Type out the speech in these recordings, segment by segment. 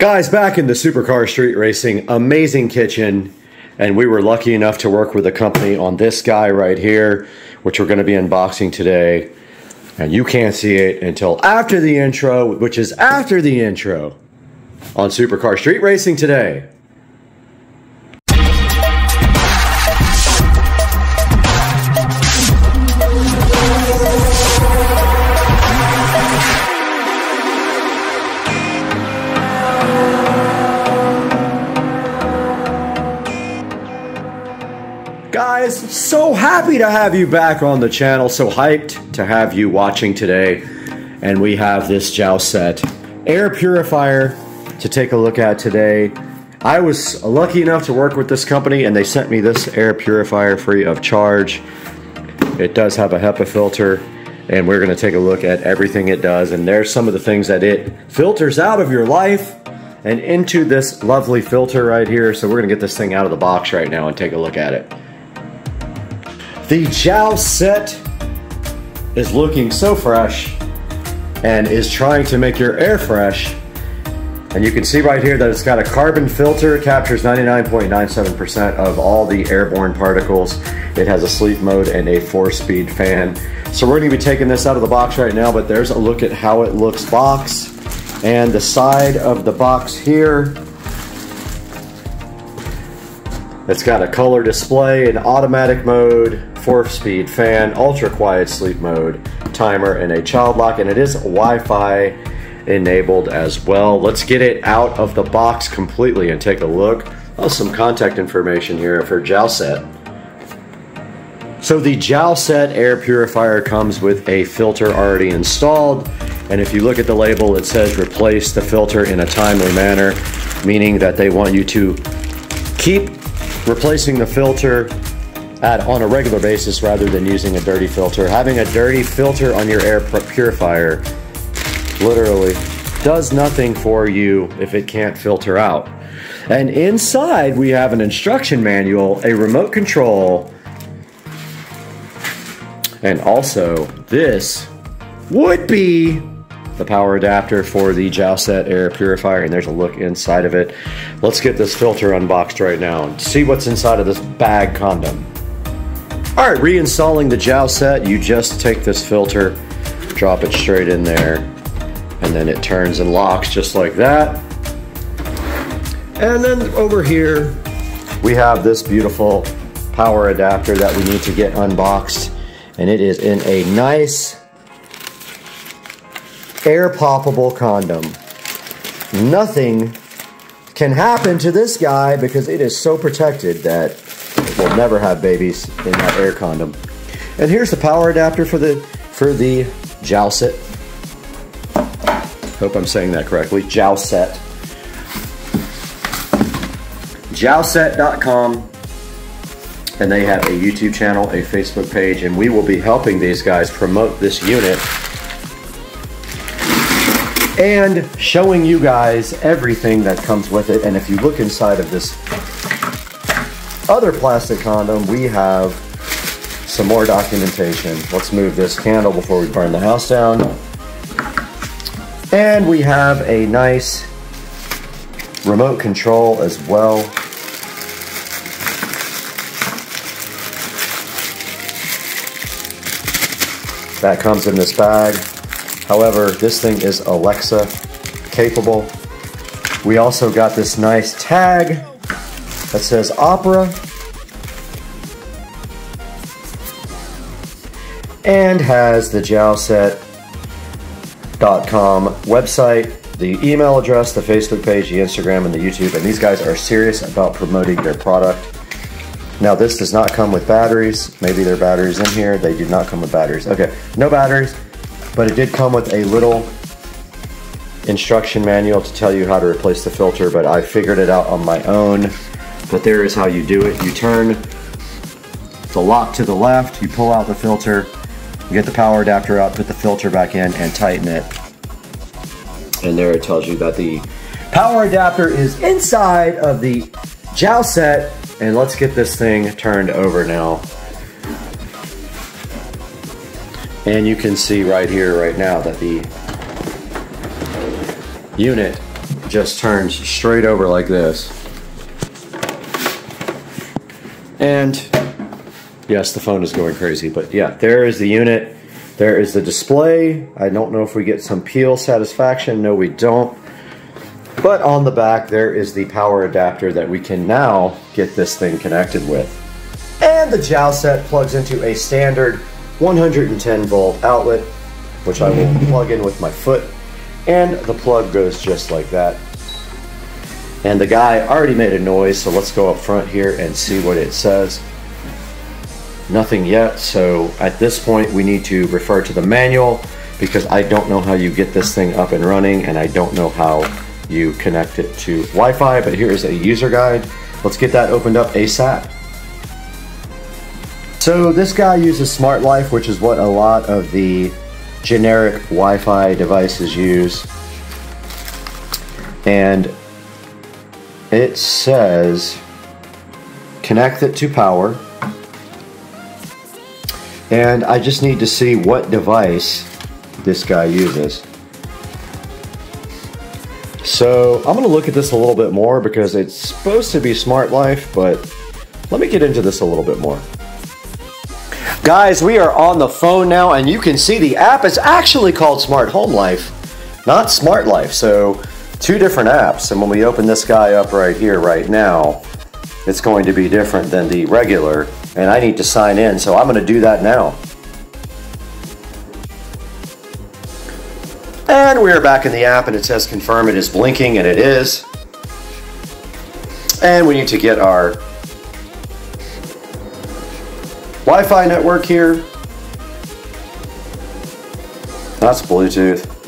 Guys, back in the supercar street racing, amazing kitchen. And we were lucky enough to work with a company on this guy right here, which we're going to be unboxing today. And you can't see it until after the intro, which is after the intro on Supercar Street Racing today. Guys, so happy to have you back on the channel. So hyped to have you watching today. And we have this Jowset air purifier to take a look at today. I was lucky enough to work with this company and they sent me this air purifier free of charge. It does have a HEPA filter and we're going to take a look at everything it does. And there's some of the things that it filters out of your life and into this lovely filter right here. So we're going to get this thing out of the box right now and take a look at it. The Jowset is looking so fresh and is trying to make your air fresh. And you can see right here that it's got a carbon filter, captures 99.97% of all the airborne particles. It has a sleep mode and a four speed fan. So we're gonna be taking this out of the box right now, but there's a look at how it looks box. And the side of the box here it's got a color display, an automatic mode, four speed fan, ultra quiet sleep mode, timer, and a child lock, and it is Wi-Fi enabled as well. Let's get it out of the box completely and take a look. Oh, some contact information here for Jowset. So the Jowset air purifier comes with a filter already installed. And if you look at the label, it says replace the filter in a timely manner, meaning that they want you to keep replacing the filter at, on a regular basis rather than using a dirty filter. Having a dirty filter on your air purifier literally does nothing for you if it can't filter out. And inside we have an instruction manual, a remote control, and also this would be the power adapter for the Jowset air purifier, and there's a look inside of it. Let's get this filter unboxed right now and see what's inside of this bag condom. All right, reinstalling the Jowset, you just take this filter, drop it straight in there, and then it turns and locks just like that. And then over here, we have this beautiful power adapter that we need to get unboxed, and it is in a nice air poppable condom. Nothing can happen to this guy because it is so protected that will never have babies in that air condom. And here's the power adapter for the for the Jowset. Hope I'm saying that correctly. Jowset. Jowset.com. And they have a YouTube channel, a Facebook page, and we will be helping these guys promote this unit and showing you guys everything that comes with it. And if you look inside of this other plastic condom, we have some more documentation. Let's move this candle before we burn the house down. And we have a nice remote control as well. That comes in this bag. However, this thing is Alexa capable. We also got this nice tag that says Opera. And has the Jowset.com website, the email address, the Facebook page, the Instagram, and the YouTube. And these guys are serious about promoting their product. Now, this does not come with batteries. Maybe there are batteries in here. They do not come with batteries. Okay, no batteries but it did come with a little instruction manual to tell you how to replace the filter, but I figured it out on my own. But there is how you do it. You turn the lock to the left, you pull out the filter, you get the power adapter out, put the filter back in, and tighten it. And there it tells you that the power adapter is inside of the Jowset. And let's get this thing turned over now. And you can see right here, right now, that the unit just turns straight over like this. And yes, the phone is going crazy, but yeah, there is the unit. There is the display. I don't know if we get some peel satisfaction. No, we don't. But on the back, there is the power adapter that we can now get this thing connected with. And the Jowset plugs into a standard 110 volt outlet, which I will plug in with my foot. And the plug goes just like that. And the guy already made a noise, so let's go up front here and see what it says. Nothing yet, so at this point we need to refer to the manual because I don't know how you get this thing up and running and I don't know how you connect it to Wi-Fi, but here is a user guide. Let's get that opened up ASAP. So this guy uses Smart Life, which is what a lot of the generic Wi-Fi devices use. And it says connect it to power and I just need to see what device this guy uses. So I'm to look at this a little bit more because it's supposed to be Smart Life, but let me get into this a little bit more. Guys, we are on the phone now and you can see the app is actually called Smart Home Life, not Smart Life. So two different apps. And when we open this guy up right here, right now, it's going to be different than the regular and I need to sign in, so I'm going to do that now. And we are back in the app and it says confirm it is blinking and it is. And we need to get our Wi-Fi network here. That's Bluetooth.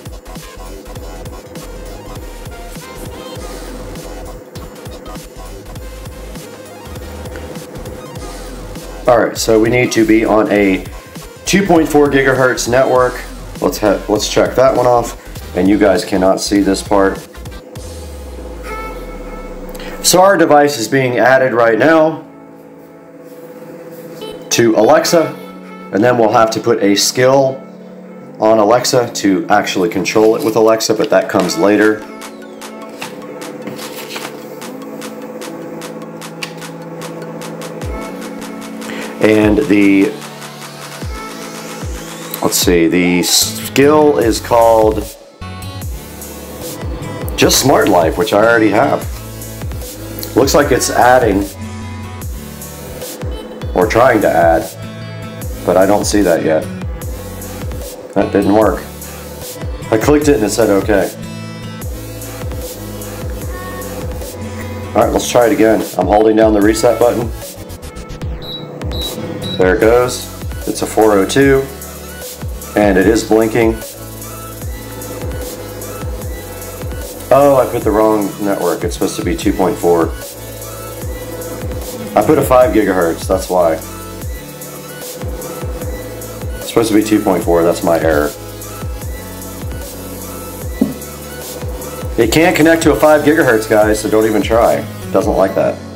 All right, so we need to be on a 2.4 gigahertz network. Let's let's check that one off. And you guys cannot see this part. So our device is being added right now to Alexa, and then we'll have to put a skill on Alexa to actually control it with Alexa, but that comes later. And the, let's see, the skill is called just Smart Life, which I already have. Looks like it's adding, or trying to add, but I don't see that yet. That didn't work. I clicked it and it said okay. Alright, let's try it again. I'm holding down the reset button. There it goes. It's a 402 and it is blinking. Oh, I put the wrong network. It's supposed to be 2.4. I put a 5 gigahertz, that's why. It's supposed to be 2.4, that's my error. It can't connect to a 5 gigahertz, guys, so don't even try. It doesn't like that.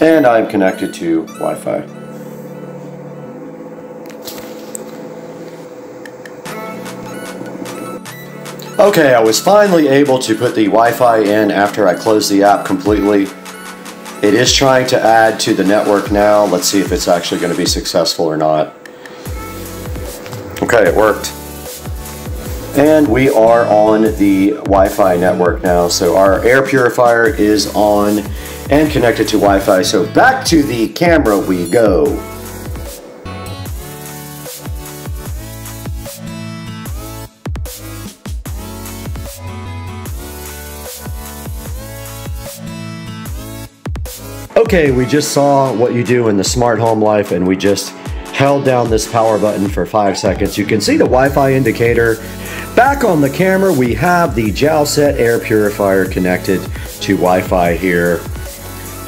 And I'm connected to Wi-Fi. Okay, I was finally able to put the Wi-Fi in after I closed the app completely. It is trying to add to the network now. Let's see if it's actually going to be successful or not. Okay, it worked. And we are on the Wi-Fi network now. So our air purifier is on and connected to Wi-Fi. So back to the camera we go. Okay, we just saw what you do in the smart home life and we just held down this power button for five seconds. You can see the Wi-Fi indicator. Back on the camera, we have the Jowset air purifier connected to Wi-Fi here.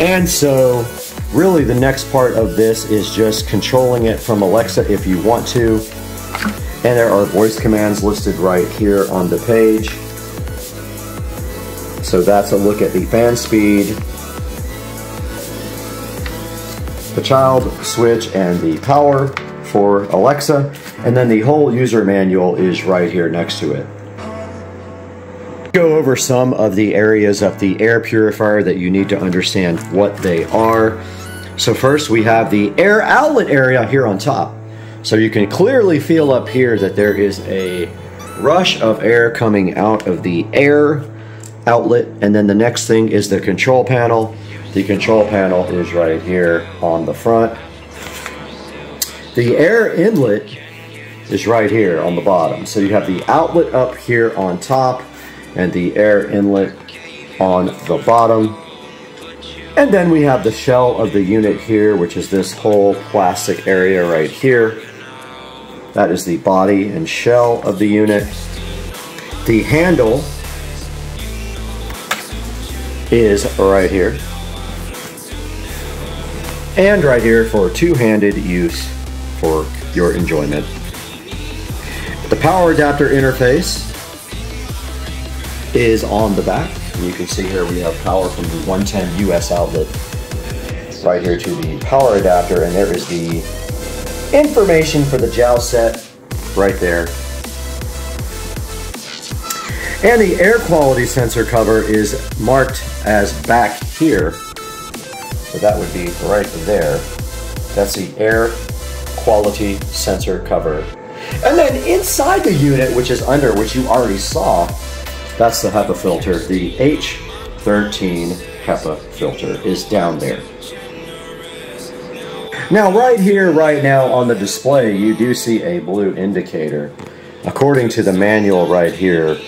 And so really the next part of this is just controlling it from Alexa if you want to. And there are voice commands listed right here on the page. So that's a look at the fan speed, the child switch, and the power for Alexa. And then the whole user manual is right here next to it. Go over some of the areas of the air purifier that you need to understand what they are. So first we have the air outlet area here on top. So you can clearly feel up here that there is a rush of air coming out of the air outlet. And then the next thing is the control panel. The control panel is right here on the front. The air inlet is right here on the bottom. So you have the outlet up here on top and the air inlet on the bottom. And then we have the shell of the unit here, which is this whole plastic area right here. That is the body and shell of the unit. The handle is right here. And right here for two-handed use for your enjoyment. The power adapter interface is on the back. You can see here we have power from the 110 US outlet right here to the power adapter and there is the information for the Jowset right there. And the air quality sensor cover is marked as back here. So that would be right there. That's the air quality sensor cover. And then inside the unit, which is under, which you already saw, that's the HEPA filter. The H13 HEPA filter is down there. Now, right here, right now on the display, you do see a blue indicator. According to the manual right here,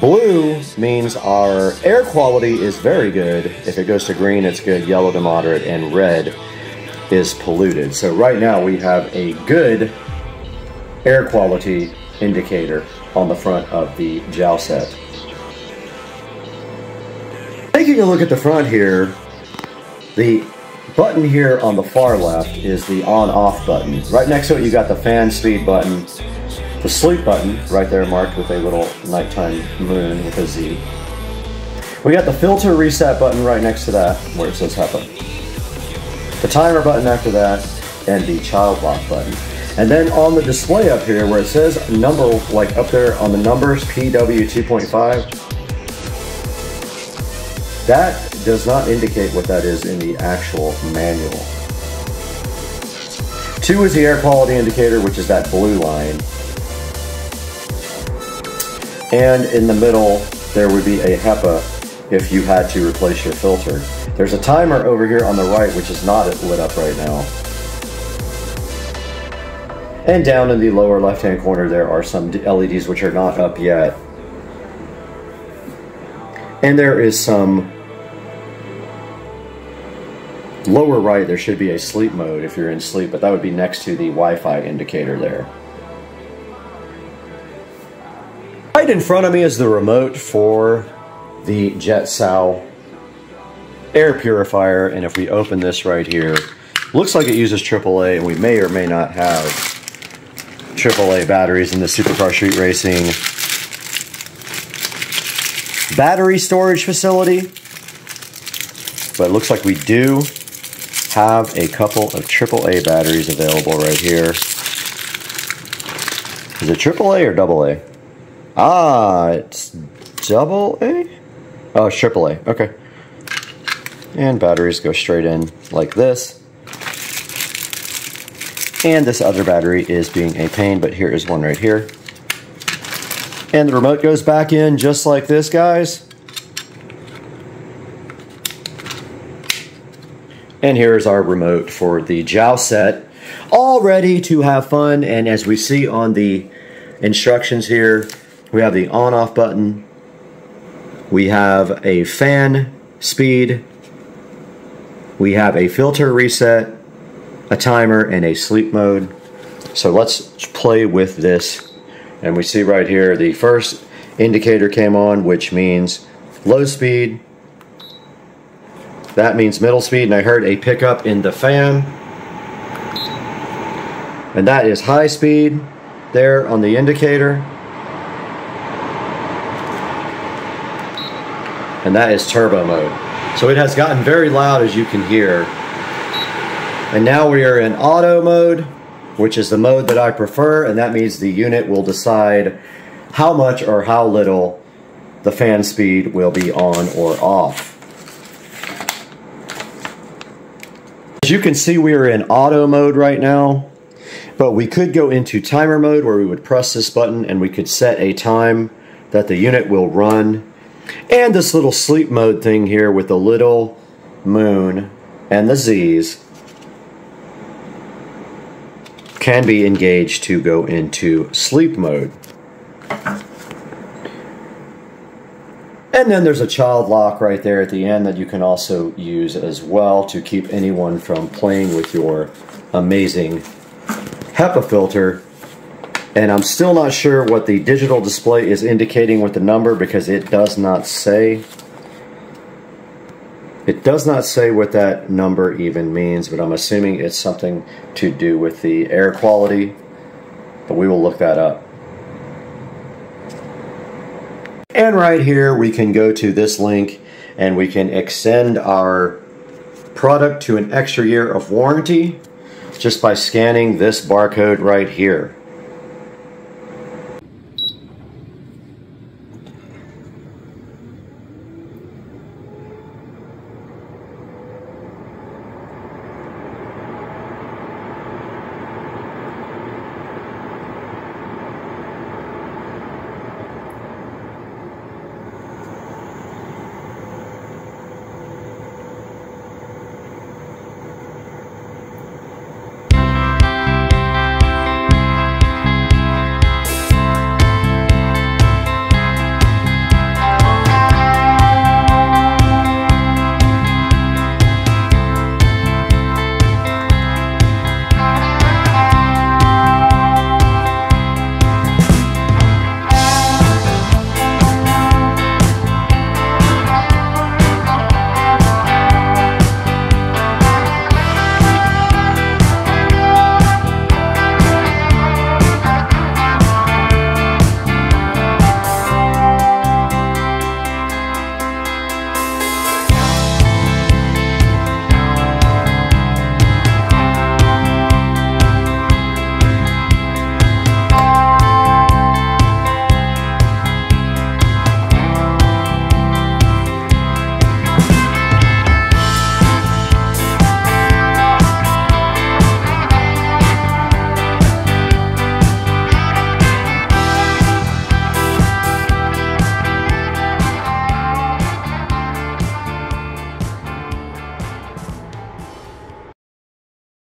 blue means our air quality is very good. If it goes to green, it's good, yellow to moderate, and red is polluted. So right now we have a good air quality indicator on the front of the Jowset. Taking a look at the front here, the button here on the far left is the on-off button. Right next to it you got the fan speed button, the sleep button right there marked with a little nighttime moon with a Z. We got the filter reset button right next to that where it says HEPA. The timer button after that, and the child lock button. And then on the display up here where it says number, like up there on the numbers, PW 2.5, that does not indicate what that is in the actual manual. Two is the air quality indicator, which is that blue line. And in the middle, there would be a HEPA if you had to replace your filter. There's a timer over here on the right, which is not lit up right now. And down in the lower left-hand corner, there are some LEDs which are not up yet. And there is some lower right, there should be a sleep mode if you're in sleep, but that would be next to the Wi-Fi indicator there. Right in front of me is the remote for the JetSow air purifier, and if we open this right here, looks like it uses AAA, and we may or may not have AAA batteries in the Supercar Street Racing battery storage facility. But it looks like we do have a couple of AAA batteries available right here. Is it AAA or double A? Ah, it's double A? Oh, it's AAA. Okay. And batteries go straight in like this. And this other battery is being a pain, but here is one right here. And the remote goes back in just like this, guys. And here's our remote for the Jowset. All ready to have fun. And as we see on the instructions here, we have the on-off button. We have a fan speed. We have a filter reset a timer, and a sleep mode. So let's play with this. And we see right here the first indicator came on, which means low speed. That means middle speed, and I heard a pickup in the fan. And that is high speed there on the indicator. And that is turbo mode. So it has gotten very loud as you can hear. And now we are in auto mode. which is the mode that I prefer, and that means the unit will decide how much or how little the fan speed will be on or off. As you can see, we are in auto mode right now, but we could go into timer mode where we would press this button and we could set a time that the unit will run. And this little sleep mode thing here with the little moon and the Z's can be engaged to go into sleep mode. And then there's a child lock right there at the end that you can also use as well to keep anyone from playing with your amazing HEPA filter. And I'm still not sure what the digital display is indicating with the number because it does not say. It does not say what that number even means, but I'm assuming it's something to do with the air quality. But we will look that up. And right here, we can go to this link and we can extend our product to an extra year of warranty just by scanning this barcode right here.